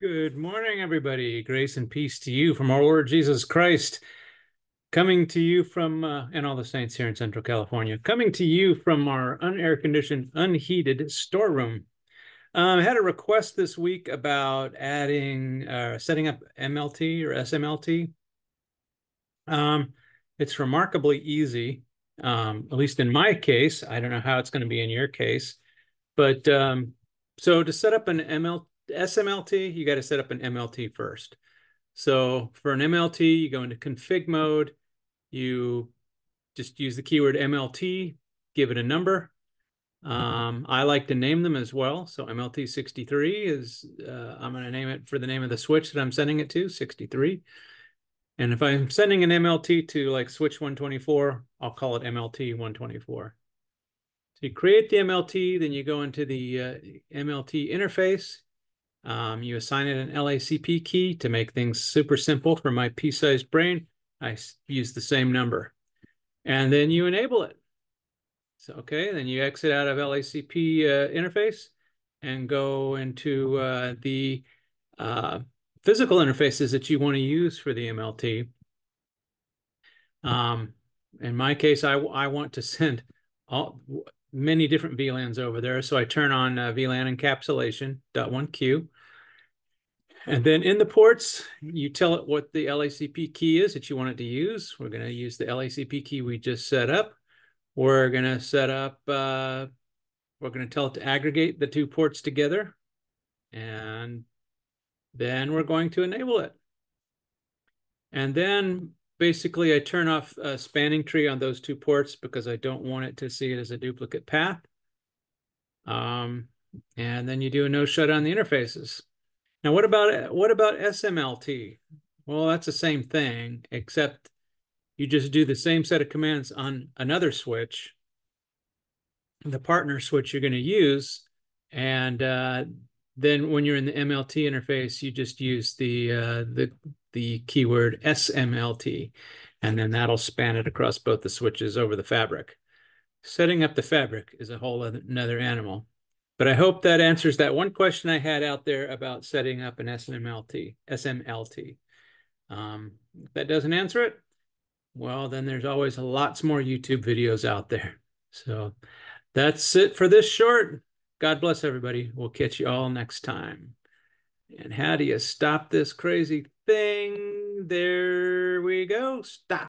Good morning, everybody. Grace and peace to you from our Lord Jesus Christ. Coming to you from, uh, and all the saints here in Central California, coming to you from our unair conditioned, unheated storeroom. Um, I had a request this week about adding, uh, setting up MLT or SMLT. Um, it's remarkably easy, um, at least in my case. I don't know how it's going to be in your case, but um, so to set up an MLT, SMLT, you got to set up an MLT first. So for an MLT, you go into config mode, you just use the keyword MLT, give it a number. Um, I like to name them as well. So MLT63 is, uh, I'm going to name it for the name of the switch that I'm sending it to, 63. And if I'm sending an MLT to like switch 124, I'll call it MLT 124. So you create the MLT, then you go into the uh, MLT interface. Um, you assign it an LACP key to make things super simple for my pea-sized brain. I use the same number. And then you enable it. So, okay, then you exit out of LACP uh, interface and go into uh, the uh, physical interfaces that you want to use for the MLT. Um, in my case, I, I want to send all many different VLANs over there. So I turn on uh, VLAN encapsulation, dot one Q. And then in the ports, you tell it what the LACP key is that you want it to use. We're going to use the LACP key we just set up. We're going to set up, uh, we're going to tell it to aggregate the two ports together. And then we're going to enable it. And then basically I turn off a spanning tree on those two ports because I don't want it to see it as a duplicate path. Um, and then you do a no shut on the interfaces. Now, what about what about SMLT? Well, that's the same thing, except you just do the same set of commands on another switch, the partner switch you're going to use, and uh, then when you're in the MLT interface, you just use the uh, the the keyword SMLT, and then that'll span it across both the switches over the fabric. Setting up the fabric is a whole other, another animal. But I hope that answers that one question I had out there about setting up an SMLT. SMLT. Um, if that doesn't answer it, well, then there's always lots more YouTube videos out there. So that's it for this short. God bless everybody. We'll catch you all next time. And how do you stop this crazy thing? There we go. Stop.